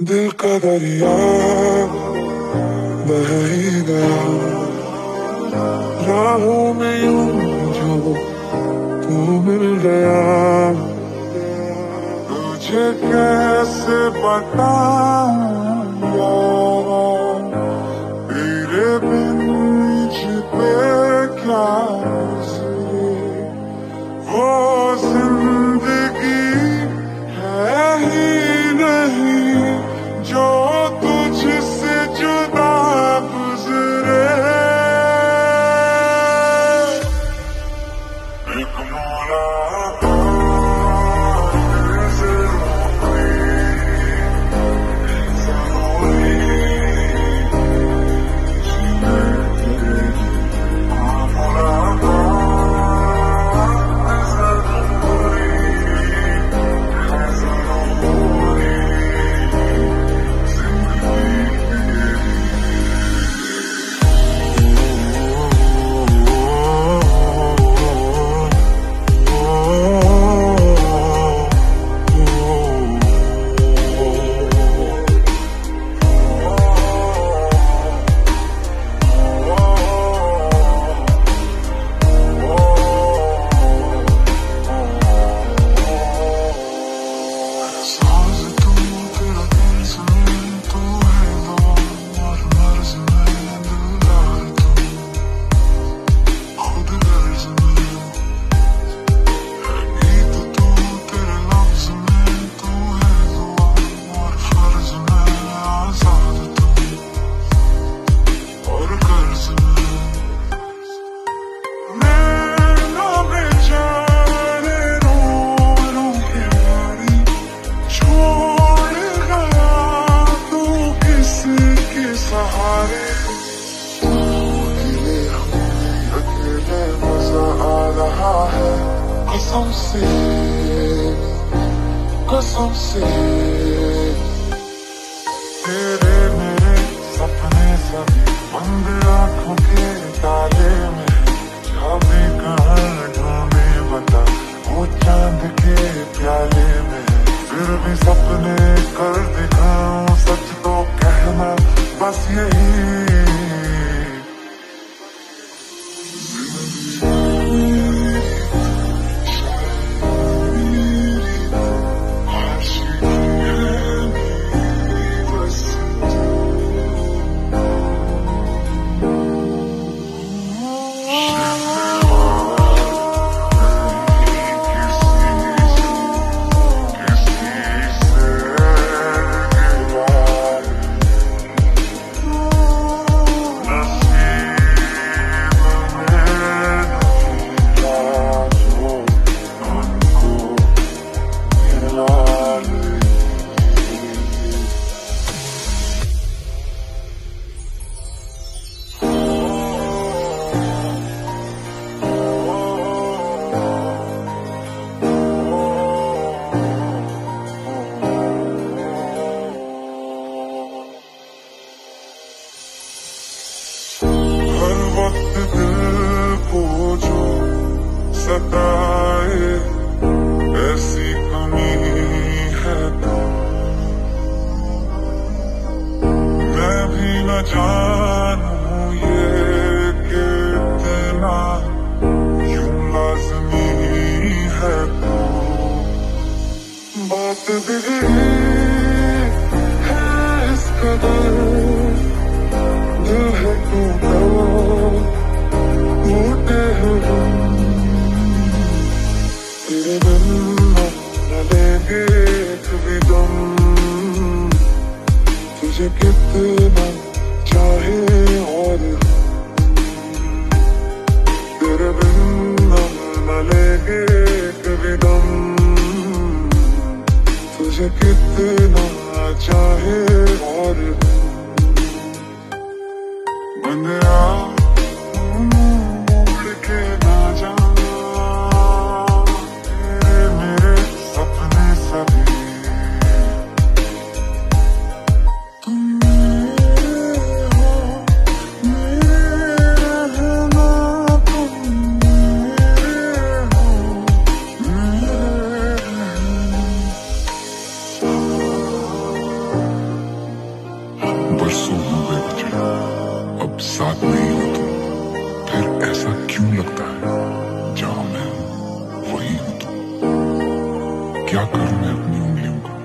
दिल का दरिया बह गया राहों में यूँ जो तू मिल गया। तुझे कैसे बताऊँ Cause I'm sick. Cause I'm sick. तेरे मेरे सपने सभी बंद आंखों के ताले जानू ये कितना यूं लाजमी है तू बात बिगड़ी है इस कदर якорная книга.